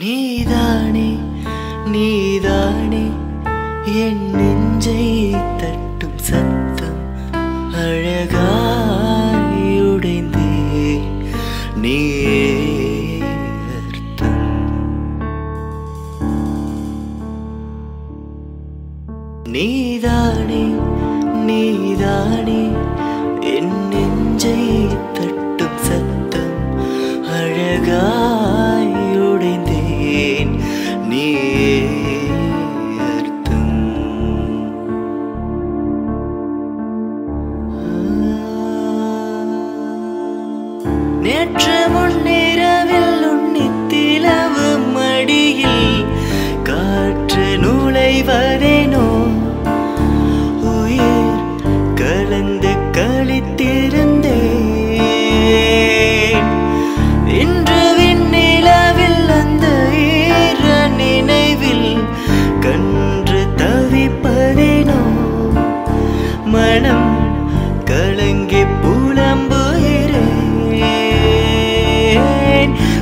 நீதானே நீதானே. என் நெஞ்சை தட்டும் சத்தம் அழகாயுடைந்தே நீ நீதானே நீதானே. என் நெஞ்சை தட்டும் சத்தம் அழகா நேற்று முன்னிரவில் உன்னித்திலவு மடியில் காற்று நுழைவதேனோ? உயிர் கலந்து கழித்திருந்தேன் இன்று விண்ணிலவில் அந்த ஈர நினைவில் கன்று தவிப்பதேனோ? மனம் rain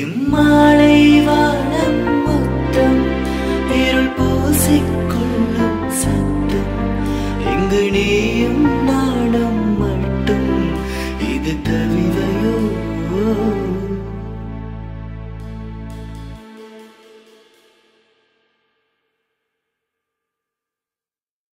எம்மாளை வாழம் முத்தம் இருள் பூசிக்கொள்ளும் சத்தம். எங்கு நீயும் நாணம் மட்டும் இது கவிதையோ?